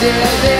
del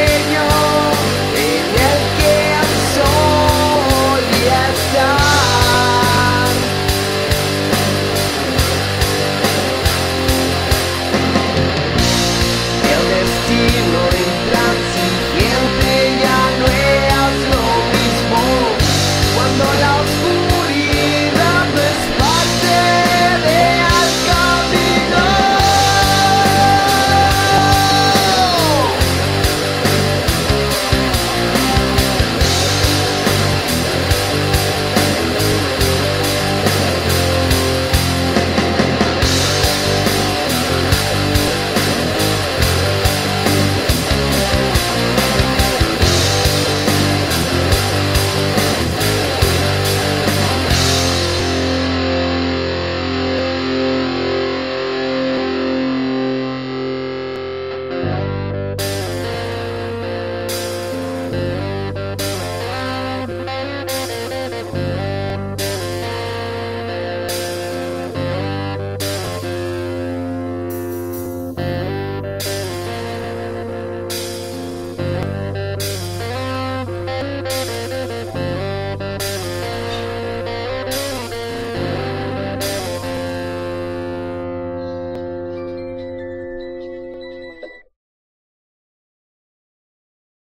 Bye.